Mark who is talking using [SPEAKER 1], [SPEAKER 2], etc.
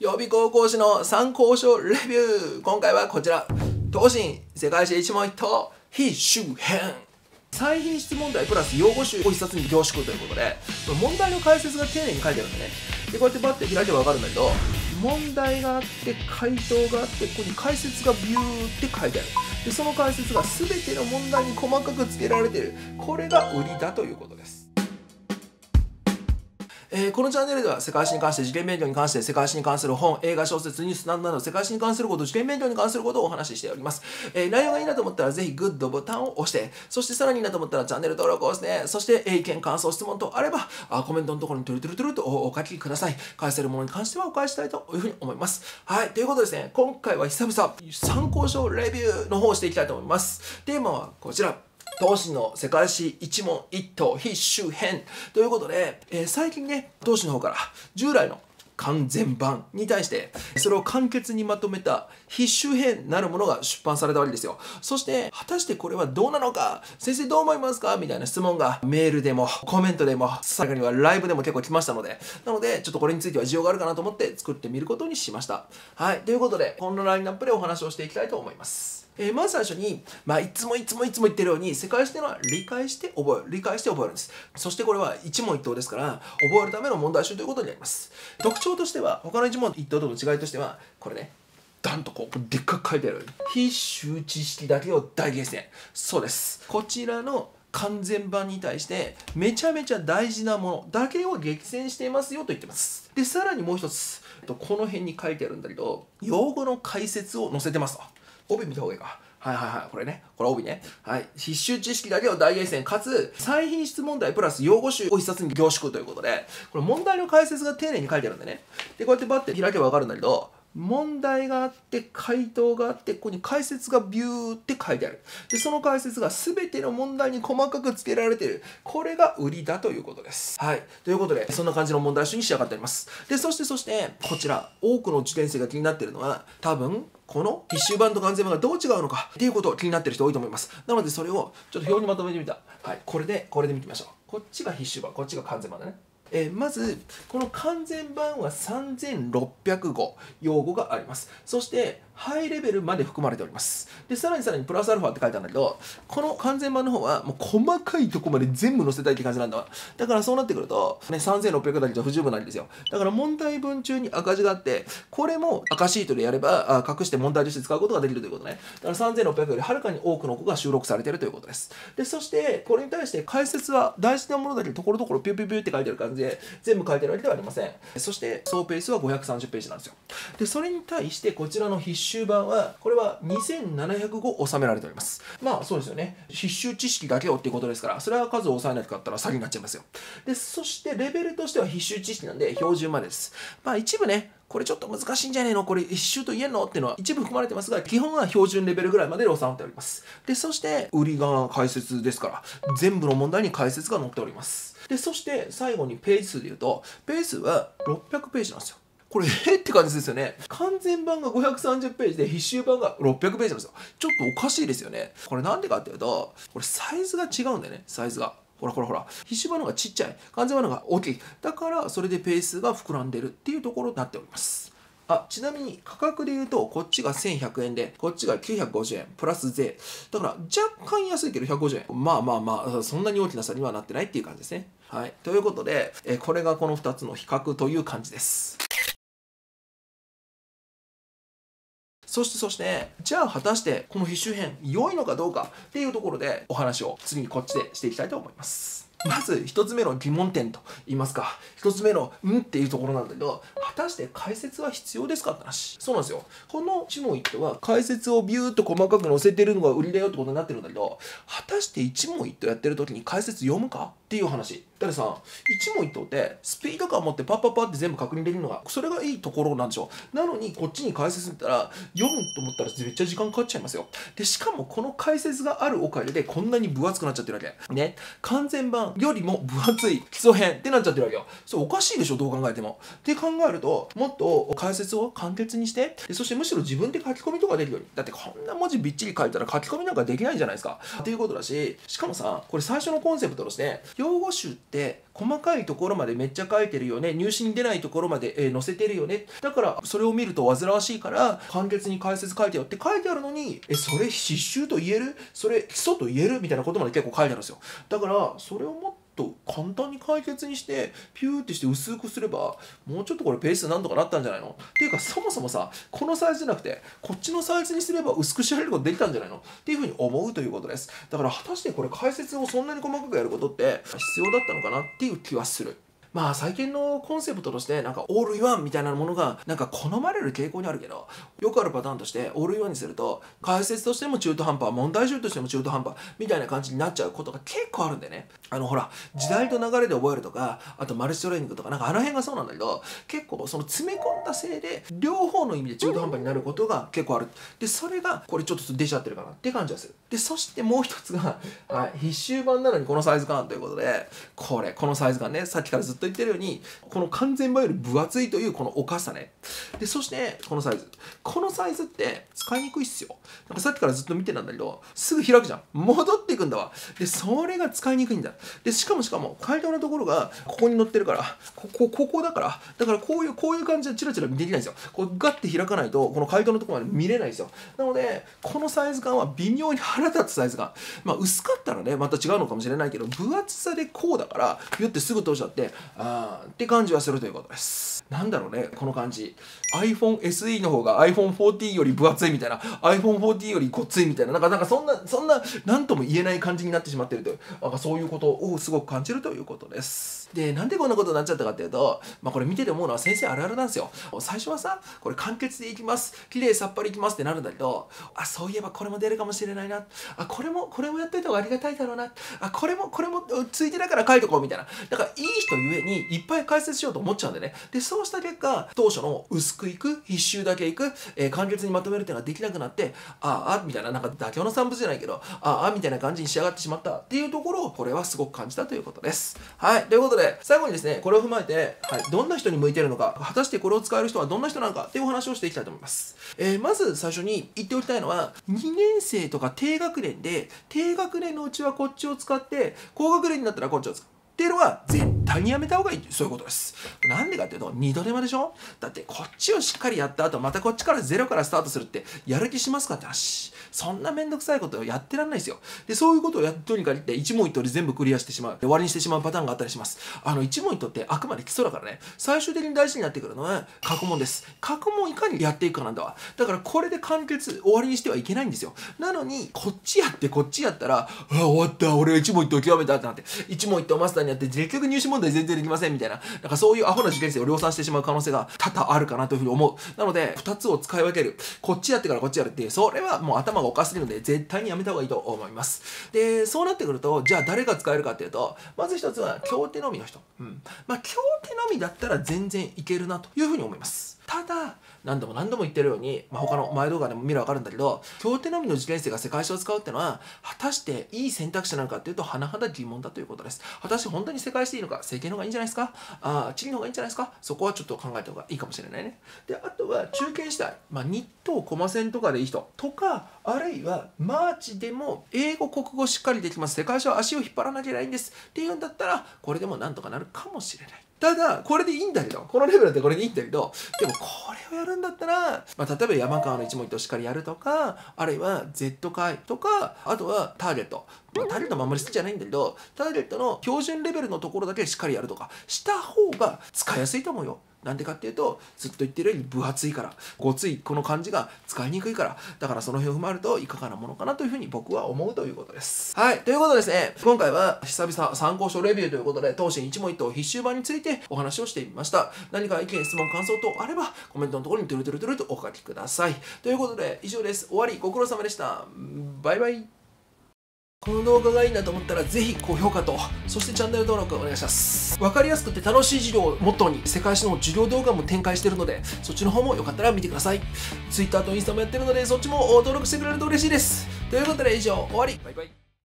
[SPEAKER 1] 予備高校師の参考書レビュー。今回はこちら。東進世界史一問一答必修編。再品質問題プラス用語集を一冊に凝縮ということで問題の解説が丁寧に書いてあるんでね。でこうやってバッて開けば分かるんだけど問題があって回答があってここに解説がビューって書いてある。でその解説が全ての問題に細かく付けられている。これが売りだということです。えー、このチャンネルでは世界史に関して受験勉強に関して世界史に関する本、映画、小説、ニュースなどなど世界史に関すること、受験勉強に関することをお話ししております。えー、内容がいいなと思ったらぜひグッドボタンを押して、そしてさらにいいなと思ったらチャンネル登録をして、そして意見、感想、質問とあればあコメントのところにトゥルトゥルトゥルとお書きください。返せるものに関してはお返したいというふうに思います。はい、ということですね、今回は久々参考書レビューの方をしていきたいと思います。テーマはこちら。投資の世界史一問一答必修編ということで、えー、最近ね投資の方から従来の完全版に対してそれを簡潔にまとめた必修編なるものが出版されたわけですよ。そして果たしてこれはどうなのか先生どう思いますか？みたいな質問がメールでもコメントでもさらにはライブでも結構来ましたのでなのでちょっとこれについては需要があるかなと思って作ってみることにしました。はい。ということでこのラインナップでお話をしていきたいと思います。えー、まず最初に、まあ、いつもいつもいつも言ってるように世界史っていうのは理解して覚える理解して覚えるんです。そしてこれは一問一答ですから覚えるための問題集ということになります。特徴としては他の一問一答との違いとしてはこれねダンとこうでっかく書いてある必修知識だけを大厳選。そうです。こちらの完全版に対してめちゃめちゃ大事なものだけを激戦していますよと言ってます。でさらにもう一つ。とこの辺に書いてあるんだけど用語の解説を載せてます帯見た方がいいか。はいはいはい。これね。これ帯ね。はい。必修知識だけを大厳選、かつ、再品質問題プラス用語集を一冊に凝縮ということで、これ問題の解説が丁寧に書いてあるんでね。で、こうやってバッて開けばわかるんだけど、問題があって回答があってここに解説がビューって書いてある。でその解説が全ての問題に細かく付けられている。これが売りだということです。はい。ということでそんな感じの問題集に仕上がっております。でそしてそしてこちら多くの受験生が気になってるのは多分この必修版と完全版がどう違うのか。っていうことを気になってる人多いと思います。なのでそれをちょっと表にまとめてみた。はい。これでこれで見てみましょう。こっちが必修版。こっちが完全版だね。えー、まずこの完全版は3600語用語があります。そしてハイレベルまで含まれております。でさらにさらにプラスアルファって書いてあるんだけどこの完全版の方はもう細かいとこまで全部載せたいって感じなんだだからそうなってくると、ね、3600だけじゃ不十分なんですよ。だから問題文中に赤字があってこれも赤シートでやればあ隠して問題として使うことができるということね。だから3600よりはるかに多くの子が収録されているということです。でそしてこれに対して解説は大事なものだけところどころピュピュピュって書いてある感じで全部書いてるわけではありません。そして総ペースは530ページなんですよ。でそれに対してこちらの必修版はこれは2700語収められております。まあそうですよね。必修知識だけをっていうことですからそれは数を抑えなかったら詐欺になっちゃいますよ。でそしてレベルとしては必修知識なんで標準までです。まあ一部ねこれちょっと難しいんじゃねえの？これ一周と言えんの？っていうのは一部含まれてますが、基本は標準レベルぐらいまで収まっております。で、そして、売りが解説ですから、全部の問題に解説が載っております。で、そして最後にページ数で言うと、ページ数は600ページなんですよ。これ、えって感じですよね。完全版が530ページで必修版が600ページなんですよ。ちょっとおかしいですよね。これなんでかっていうと、これサイズが違うんだよね、サイズが。ほらほらほら。必修版の方がちっちゃい。完全版の方が大きい。だから、それでペースが膨らんでるっていうところになっております。あちなみに価格で言うとこっちが1100円でこっちが950円プラス税。だから若干安いけど150円。まあまあまあそんなに大きな差にはなってないっていう感じですね。はい。ということで、えこれがこの2つの比較という感じです。そしてそして、じゃあ果たしてこの必修編良いのかどうかっていうところでお話を次にこっちでしていきたいと思います。まず1つ目の疑問点と言いますか。1つ目の「ん?」っていうところなんだけど果たして解説は必要ですかって話。そうなんですよ。この一問一答は解説をビューッと細かく載せてるのが売りだよってことになってるんだけど果たして一問一答やってる時に解説読むか？っていう話。だってさ一問一答ってスピード感持ってパッパッパって全部確認できるのがそれがいいところなんでしょなのにこっちに解説見たら読むと思ったらめっちゃ時間かかっちゃいますよ。でしかもこの解説があるおかげでこんなに分厚くなっちゃってるわけ。ね。完全版よりも分厚い基礎編ってなっちゃってるわけよ。それおかしいでしょどう考えても。って考えるともっと解説を簡潔にしてそしてむしろ自分で書き込みとかできるように。だってこんな文字びっちり書いたら書き込みなんかできないじゃないですか。っていうことだししかもさこれ最初のコンセプトとして用語集って細かいところまでめっちゃ書いてるよね。入試に出ないところまで、えー、載せてるよね。だからそれを見ると煩わしいから簡潔に解説書いてよって書いてあるのにえそれ必修と言える？それ基礎と言える？みたいなことまで結構書いてあるんですよ。だからそれをもっと簡単に解決にしてピューってして薄くすればもうちょっとこれペースなんとかなったんじゃないの？っていうかそもそもさこのサイズじゃなくてこっちのサイズにすれば薄く仕上げることできたんじゃないの？っていうふうに思うということです。だから果たしてこれ解説をそんなに細かくやることって必要だったのかな？っていう気はする。まあ最近のコンセプトとしてなんかオールインワンみたいなものがなんか好まれる傾向にあるけどよくあるパターンとしてオールインワンにすると解説としても中途半端問題集としても中途半端みたいな感じになっちゃうことが結構あるんでね。あのほら時代と流れで覚えるとかあとマルチトレーニングとかなんかあの辺がそうなんだけど結構その詰め込んだせいで両方の意味で中途半端になることが結構ある。でそれがこれちょっと出ちゃってるかなって感じがする。でそしてもう一つが、はい、必修版なのにこのサイズ感ということでこれこのサイズ感ねさっきからずっとと言ってるようにこの完全版より分厚いというこのおかさね。でそしてこのサイズ。このサイズって使いにくいっすよ。なんかさっきからずっと見てたんだけどすぐ開くじゃん。戻っていくんだわ。でそれが使いにくいんだ。でしかもしかも階段のところがここに乗ってるからここここだからだからこういうこういう感じでチラチラできないんですよ。こうガッて開かないとこの階段のところまで見れないんですよ。なのでこのサイズ感は微妙に腹立つサイズ感。まあ薄かったらねまた違うのかもしれないけど分厚さでこうだから言ってすぐ通しちゃってあーって感じはするということです。なんだろうねこの感じ。iPhone SE の方が iPhone14 より分厚いみたいな。iPhone14 よりごっついみたいな。なんかなんかそんなそんな何とも言えない感じになってしまってるという。なんかそういうことをすごく感じるということです。でなんでこんなことになっちゃったかっていうと、まあ、これ見てて思うのは先生あるあるなんですよ。最初はさこれ簡潔でいきます。綺麗さっぱりいきますってなるんだけどあそういえばこれも出るかもしれないな。あこれもこれもやっといた方がありがたいだろうな。あこれもこれもついてだから書いとこうみたいな。だからいい人ゆえにいっぱい解説しようと思っちゃうんでね。でそうした結果当初の薄くいく必修だけいく、えー、簡潔にまとめるっていうのができなくなってああみたいななんか妥協の産物じゃないけどああみたいな感じに仕上がってしまった。っていうところをこれはすごく感じたということです。はい。ということで最後にですねこれを踏まえて、はい、どんな人に向いてるのか果たしてこれを使える人はどんな人なのかっていうお話をしていきたいと思います、えー、まず最初に言っておきたいのは2年生とか低学年で低学年のうちはこっちを使って高学年になったらこっちを使う。っていうのは絶対にやめた方がいい。そういうことです。なんでかっていうと二度手間でしょ？だってこっちをしっかりやった後またこっちからゼロからスタートするってやる気しますか？って話そんなめんどくさいことをやってらんないですよ。でそういうことをやっとにかって一問一答で全部クリアしてしまう。で終わりにしてしまうパターンがあったりします。あの一問一答ってあくまで基礎だからね。最終的に大事になってくるのは過去問です。過去問いかにやっていくかなんだわ。だからこれで完結終わりにしてはいけないんですよ。なのにこっちやってこっちやったらあ終わった。俺は一問一答極めたってなって一問一答マスターにやって結局入試問題全然できませんみたいな。なんかそういうアホな受験生を量産してしまう可能性が多々あるかなというふうに思う。なので2つを使い分ける。こっちやってからこっちやるっていう。それはもう頭がおかしいので絶対にやめた方がいいと思います。でそうなってくるとじゃあ誰が使えるかっていうとまず一つは協定のみの人、うん。まあ、経手のみだったら全然いけるなというふうに思います。ただ何度も何度も言ってるように、まあ、他の前動画でも見れば分かるんだけど経手のみの受験生が世界史を使うってのは果たしていい選択肢なのかっていうと甚だ疑問だということです。果たして本当に世界史でいいのか政経の方がいいんじゃないですか？あ地理の方がいいんじゃないですか？そこはちょっと考えた方がいいかもしれないね。であとは中堅次第、まあ、日東駒線とかでいい人とかあるいはマーチでも英語国語しっかりできます。世界史は足を引っ張らなきゃいけないんです。っていうんだったらこれでもなんとかなるかもしれない。ただこれでいいんだけどこのレベルだってこれでいいんだけどでもこれをやるんだったら、まあ、例えば山川の一問一答しっかりやるとかあるいは Z 回とかあとはターゲット、まあ、ターゲットもあんまり好きじゃないんだけどターゲットの標準レベルのところだけしっかりやるとかした方が使いやすいと思うよ。なんでかっていうとずっと言ってるように分厚いからごついこの感じが使いにくいからだからその辺を踏まえるといかがなものかなというふうに僕は思うということです。はいということでですね。今回は久々参考書レビューということで当心一問一答必修版についてお話をしてみました。何か意見質問感想等あればコメントのところにトゥルトゥルトゥルとお書きください。ということで以上です。終わり。ご苦労様でした。バイバイ。この動画がいいなと思ったらぜひ高評価とそしてチャンネル登録お願いします。わかりやすくて楽しい授業をモットーに世界史の授業動画も展開してるのでそっちの方もよかったら見てください。Twitter とインスタもやってるのでそっちも登録してくれると嬉しいです。ということで以上終わり。バイバイ。